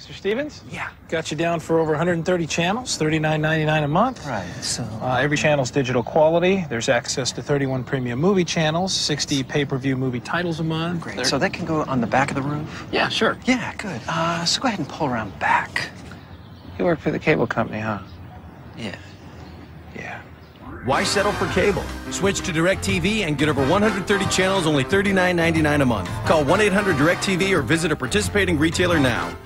Mr. Stevens? Yeah. Got you down for over 130 channels, $39.99 a month. Right. So. Uh, every channel's digital quality. There's access to 31 premium movie channels, 60 pay-per-view movie titles a month. Great. There- So that can go on the back of the roof? yeah, sure. Yeah, good. Uh, so go ahead and pull around back. You work for the cable company, huh? Yeah. Yeah. Why settle for cable? Switch to DirecTV and get over 130 channels only $39.99 a month. Call 1 800 DirecTV or visit a participating retailer now.